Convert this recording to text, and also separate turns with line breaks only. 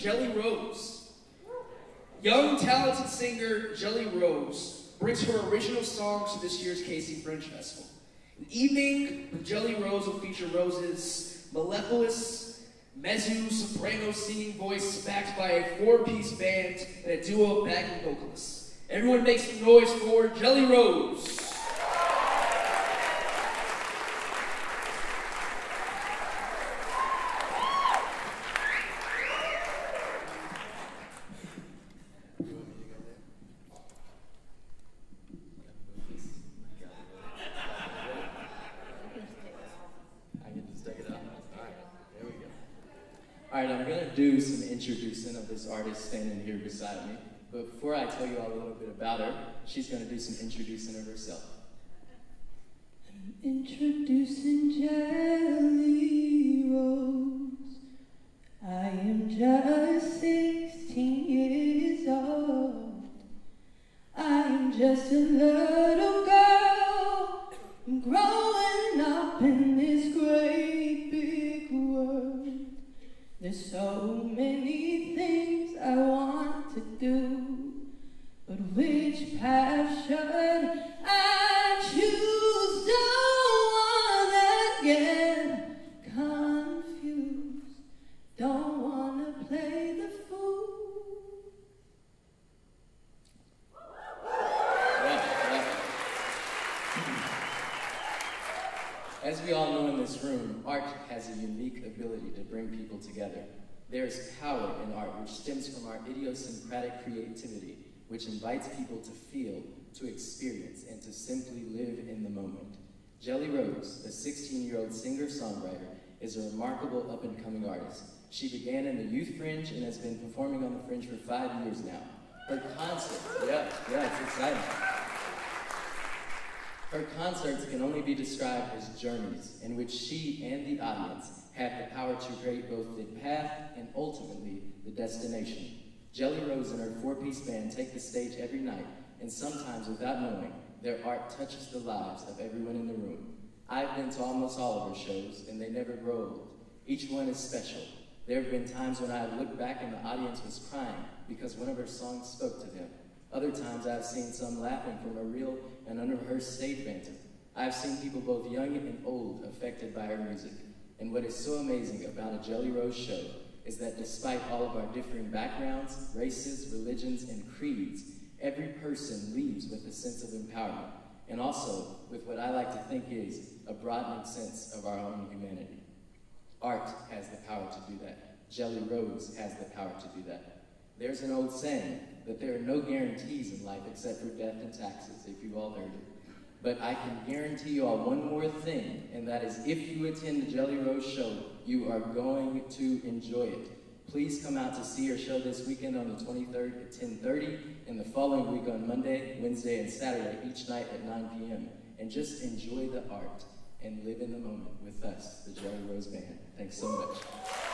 Jelly Rose. Young, talented singer Jelly Rose brings her original songs to this year's KC Fringe Festival. An evening with Jelly Rose will feature Rose's mellifluous, mezzo soprano singing voice backed by a four-piece band and a duo of backing vocalists. Everyone make some noise for Jelly Rose.
I can just take it out. Alright, there we go. Alright, I'm gonna do some introducing of this artist standing here beside me. But before I tell you all a little bit about her, she's gonna do some introducing of herself.
I'm introducing Jelly Rose. I am just 16 years old. I am just a little girl growing There's so many things I want to do, but which path should I
As we all know in this room, art has a unique ability to bring people together. There is power in art which stems from our idiosyncratic creativity, which invites people to feel, to experience, and to simply live in the moment. Jelly Rose, a 16-year-old singer-songwriter, is a remarkable up-and-coming artist. She began in the Youth Fringe and has been performing on the Fringe for five years now. Her concerts, yeah, yeah, it's exciting. Her concerts can only be described as journeys in which she and the audience have the power to create both the path and ultimately the destination. Jelly Rose and her four-piece band take the stage every night, and sometimes without knowing, their art touches the lives of everyone in the room. I've been to almost all of her shows, and they never grow old. Each one is special. There have been times when I have looked back and the audience was crying because one of her songs spoke to them. Other times I've seen some laughing from a real and unrehearsed stage banter. I've seen people both young and old affected by her music. And what is so amazing about a Jelly Rose show is that despite all of our differing backgrounds, races, religions, and creeds, every person leaves with a sense of empowerment, and also with what I like to think is a broadening sense of our own humanity. Art has the power to do that. Jelly Rose has the power to do that. There's an old saying that there are no guarantees in life except for death and taxes, if you've all heard it. But I can guarantee you all one more thing, and that is if you attend the Jelly Rose show, you are going to enjoy it. Please come out to see her show this weekend on the 23rd at 10.30, and the following week on Monday, Wednesday, and Saturday, each night at 9 p.m. And just enjoy the art and live in the moment with us, the Jelly Rose Band. Thanks so much.